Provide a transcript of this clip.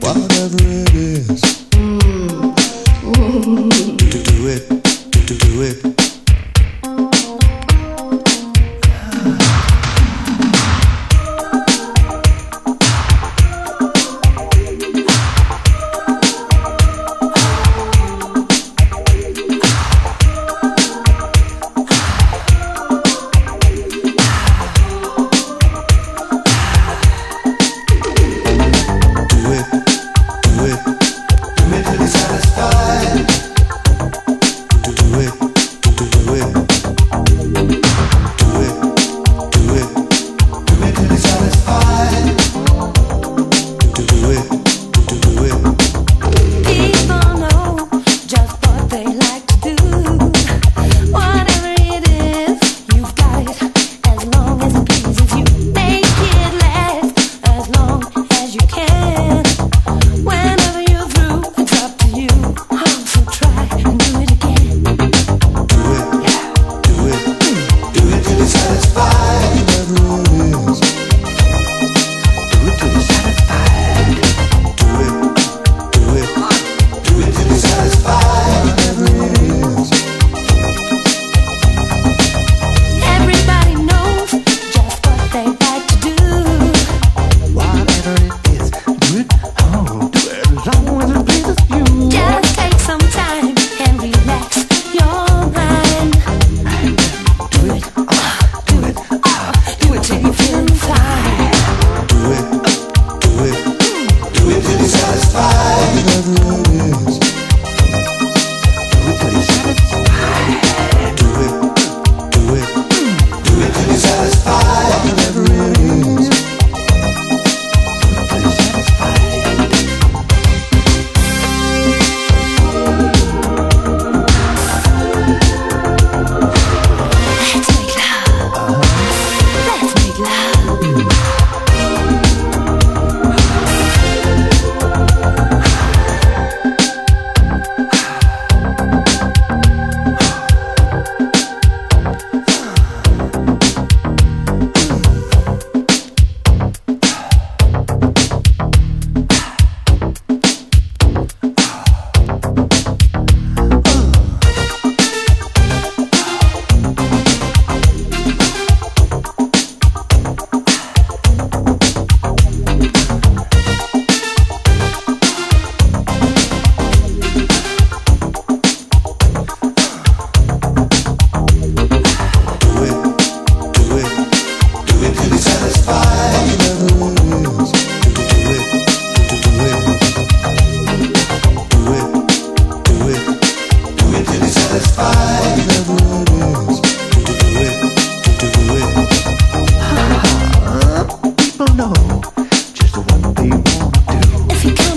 Whatever it go on, we won't do. If you go